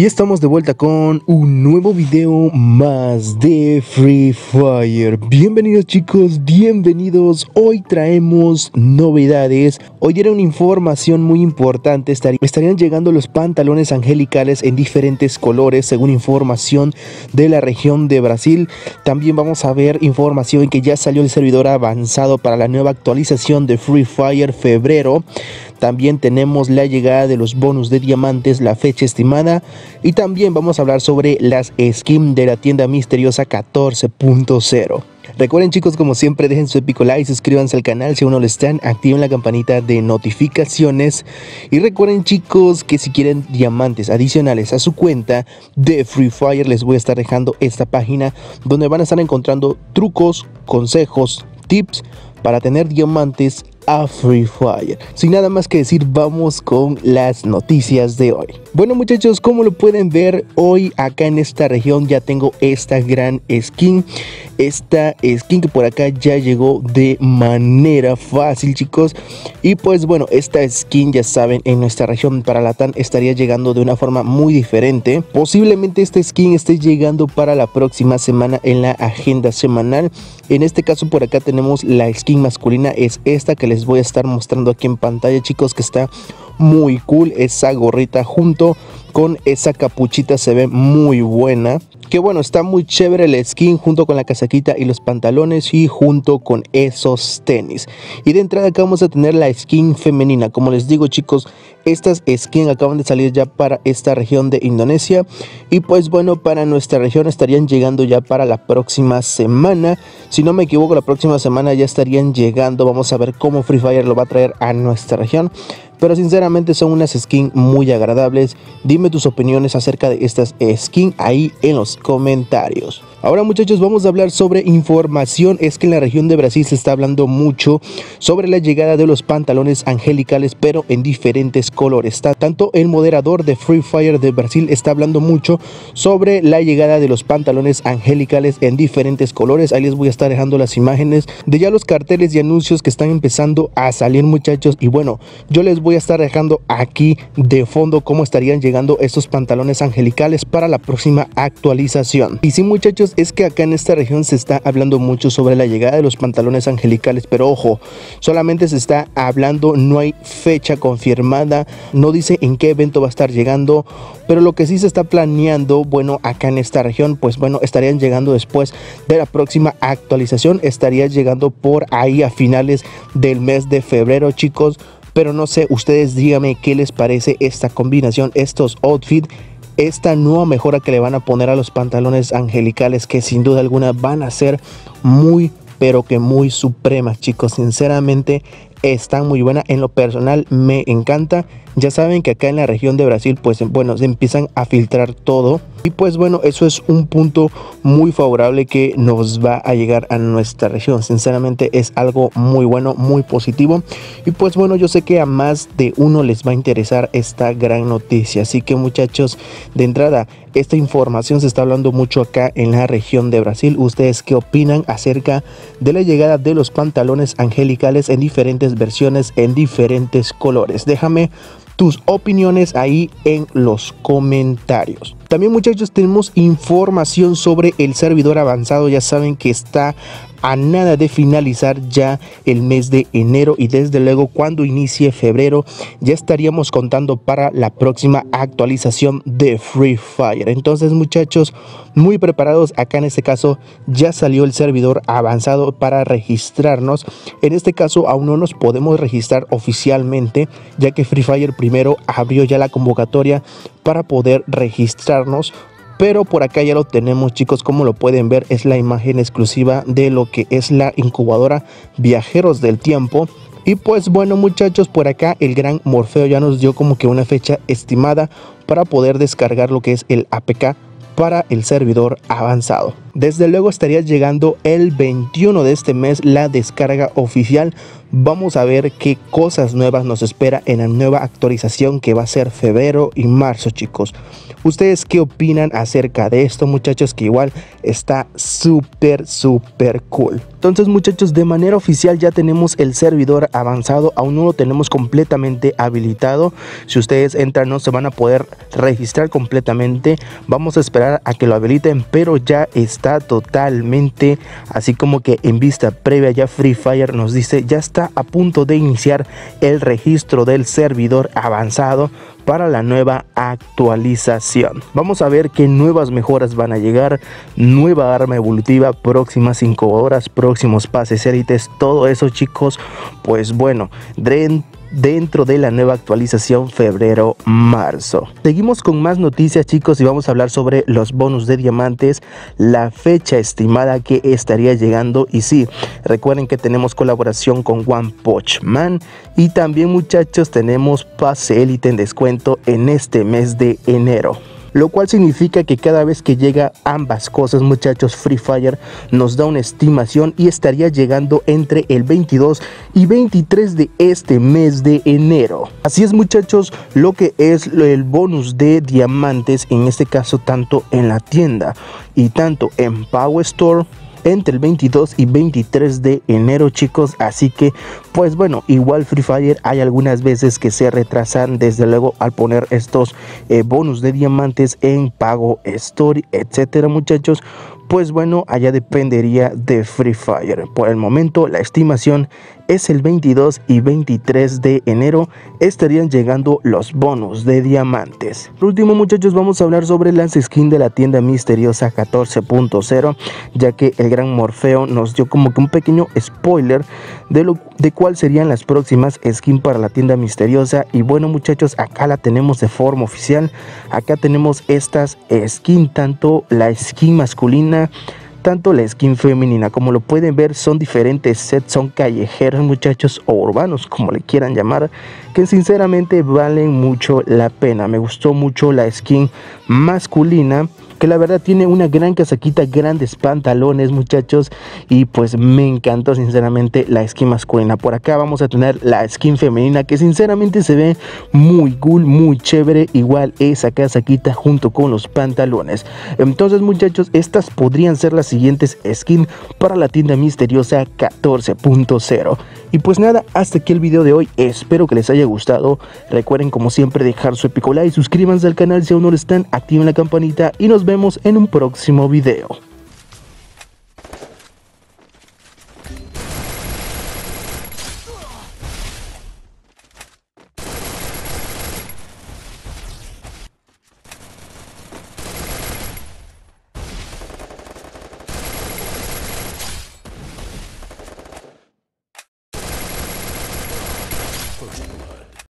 y estamos de vuelta con un nuevo video más de Free Fire. Bienvenidos chicos, bienvenidos. Hoy traemos novedades. Hoy era una información muy importante. Estarían llegando los pantalones angelicales en diferentes colores según información de la región de Brasil. También vamos a ver información que ya salió el servidor avanzado para la nueva actualización de Free Fire febrero. También tenemos la llegada de los bonus de diamantes, la fecha estimada. Y también vamos a hablar sobre las skins de la tienda misteriosa 14.0. Recuerden chicos, como siempre, dejen su épico like, suscríbanse al canal si aún no lo están, activen la campanita de notificaciones. Y recuerden chicos que si quieren diamantes adicionales a su cuenta de Free Fire, les voy a estar dejando esta página donde van a estar encontrando trucos, consejos, tips para tener diamantes Free Fire. Sin nada más que decir, vamos con las noticias de hoy. Bueno muchachos, como lo pueden ver, hoy acá en esta región ya tengo esta gran skin. Esta skin que por acá ya llegó de manera fácil chicos. Y pues bueno, esta skin ya saben, en nuestra región para la TAN estaría llegando de una forma muy diferente. Posiblemente esta skin esté llegando para la próxima semana en la agenda semanal. En este caso por acá tenemos la skin masculina, es esta que les voy a estar mostrando aquí en pantalla chicos que está muy cool esa gorrita junto con esa capuchita se ve muy buena que bueno, está muy chévere el skin junto con la casaquita y los pantalones y junto con esos tenis. Y de entrada acá vamos a tener la skin femenina. Como les digo chicos, estas skins acaban de salir ya para esta región de Indonesia. Y pues bueno, para nuestra región estarían llegando ya para la próxima semana. Si no me equivoco, la próxima semana ya estarían llegando. Vamos a ver cómo Free Fire lo va a traer a nuestra región pero sinceramente son unas skins muy agradables. Dime tus opiniones acerca de estas skins ahí en los comentarios. Ahora muchachos vamos a hablar sobre información, es que en la región de Brasil se está hablando mucho sobre la llegada de los pantalones angelicales pero en diferentes colores. Tanto el moderador de Free Fire de Brasil está hablando mucho sobre la llegada de los pantalones angelicales en diferentes colores. Ahí les voy a estar dejando las imágenes de ya los carteles y anuncios que están empezando a salir muchachos. Y bueno, yo les voy a estar dejando aquí de fondo cómo estarían llegando estos pantalones angelicales para la próxima actualización. Y sí muchachos, es que acá en esta región se está hablando mucho sobre la llegada de los pantalones angelicales, pero ojo, solamente se está hablando, no hay fecha confirmada, no dice en qué evento va a estar llegando, pero lo que sí se está planeando, bueno, acá en esta región, pues bueno, estarían llegando después de la próxima actualización, estaría llegando por ahí a finales del mes de febrero, chicos. Pero no sé, ustedes díganme qué les parece esta combinación, estos outfits esta nueva mejora que le van a poner a los pantalones angelicales que sin duda alguna van a ser muy pero que muy supremas chicos. Sinceramente están muy buenas en lo personal me encanta. Ya saben que acá en la región de Brasil pues bueno se empiezan a filtrar todo y pues bueno, eso es un punto muy favorable que nos va a llegar a nuestra región. Sinceramente es algo muy bueno, muy positivo. Y pues bueno, yo sé que a más de uno les va a interesar esta gran noticia. Así que muchachos, de entrada, esta información se está hablando mucho acá en la región de Brasil. ¿Ustedes qué opinan acerca de la llegada de los pantalones angelicales en diferentes versiones, en diferentes colores? Déjame tus opiniones ahí en los comentarios. También muchachos tenemos información sobre el servidor avanzado, ya saben que está a nada de finalizar ya el mes de enero y desde luego cuando inicie febrero ya estaríamos contando para la próxima actualización de Free Fire. Entonces muchachos, muy preparados, acá en este caso ya salió el servidor avanzado para registrarnos. En este caso aún no nos podemos registrar oficialmente ya que Free Fire primero abrió ya la convocatoria para poder registrarnos pero por acá ya lo tenemos chicos como lo pueden ver es la imagen exclusiva de lo que es la incubadora viajeros del tiempo y pues bueno muchachos por acá el gran Morfeo ya nos dio como que una fecha estimada para poder descargar lo que es el APK para el servidor avanzado. Desde luego estaría llegando el 21 de este mes la descarga oficial vamos a ver qué cosas nuevas nos espera en la nueva actualización que va a ser febrero y marzo chicos. ¿Ustedes qué opinan acerca de esto muchachos? Que igual está súper súper cool. Entonces muchachos de manera oficial ya tenemos el servidor avanzado. Aún no lo tenemos completamente habilitado. Si ustedes entran no se van a poder registrar completamente. Vamos a esperar a que lo habiliten pero ya está totalmente así como que en vista previa ya Free Fire nos dice ya está a punto de iniciar el registro del servidor avanzado para la nueva actualización. Vamos a ver qué nuevas mejoras van a llegar, nueva arma evolutiva, próximas 5 horas, próximos pases élites, todo eso chicos, pues bueno, dentro de la nueva actualización febrero-marzo. Seguimos con más noticias chicos y vamos a hablar sobre los bonus de diamantes, la fecha estimada que estaría llegando y sí, recuerden que tenemos colaboración con One Punch Man y también muchachos tenemos pase élite en descuento en este mes de enero lo cual significa que cada vez que llega ambas cosas muchachos Free Fire nos da una estimación y estaría llegando entre el 22 y 23 de este mes de enero. Así es muchachos lo que es el bonus de diamantes en este caso tanto en la tienda y tanto en Power Store entre el 22 y 23 de enero chicos así que pues bueno igual Free Fire hay algunas veces que se retrasan desde luego al poner estos eh, bonus de diamantes en pago story etcétera muchachos pues bueno, allá dependería de Free Fire. Por el momento, la estimación es el 22 y 23 de enero estarían llegando los bonos de diamantes. Por último muchachos vamos a hablar sobre las skins de la tienda misteriosa 14.0 ya que el gran Morfeo nos dio como que un pequeño spoiler de lo de cuál serían las próximas skins para la tienda misteriosa y bueno muchachos acá la tenemos de forma oficial acá tenemos estas skins tanto la skin masculina tanto la skin femenina como lo pueden ver son diferentes sets, son callejeros muchachos o urbanos como le quieran llamar, que sinceramente valen mucho la pena. Me gustó mucho la skin masculina que la verdad tiene una gran casaquita, grandes pantalones muchachos y pues me encantó sinceramente la skin masculina. Por acá vamos a tener la skin femenina que sinceramente se ve muy cool, muy chévere, igual esa casaquita junto con los pantalones. Entonces muchachos, estas podrían ser las siguientes skins para la tienda misteriosa 14.0. Y pues nada, hasta aquí el video de hoy, espero que les haya gustado. Recuerden como siempre dejar su épico like, suscríbanse al canal si aún no lo están, activen la campanita y nos vemos vemos en un próximo video.